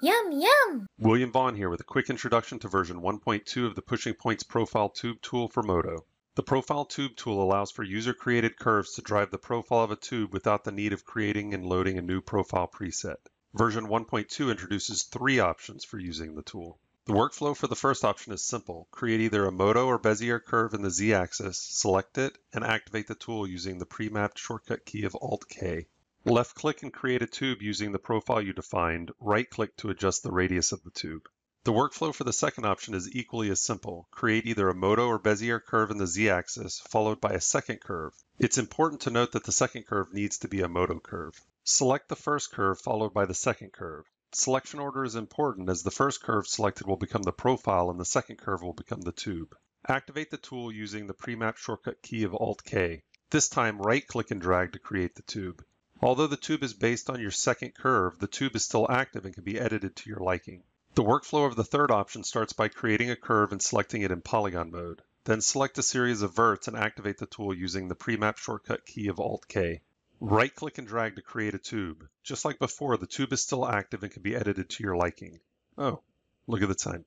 Yum, yum! William Vaughan here with a quick introduction to version 1.2 of the Pushing Points Profile Tube tool for Modo. The Profile Tube tool allows for user-created curves to drive the profile of a tube without the need of creating and loading a new profile preset. Version 1.2 introduces three options for using the tool. The workflow for the first option is simple. Create either a Modo or Bezier curve in the z-axis, select it, and activate the tool using the pre-mapped shortcut key of Alt-K. Left-click and create a tube using the profile you defined. Right-click to adjust the radius of the tube. The workflow for the second option is equally as simple. Create either a Modo or Bezier curve in the z-axis, followed by a second curve. It's important to note that the second curve needs to be a Modo curve. Select the first curve followed by the second curve. Selection order is important as the first curve selected will become the profile and the second curve will become the tube. Activate the tool using the pre-mapped shortcut key of Alt-K. This time right-click and drag to create the tube. Although the tube is based on your second curve, the tube is still active and can be edited to your liking. The workflow of the third option starts by creating a curve and selecting it in polygon mode. Then select a series of verts and activate the tool using the pre-map shortcut key of Alt-K. Right-click and drag to create a tube. Just like before, the tube is still active and can be edited to your liking. Oh, look at the time.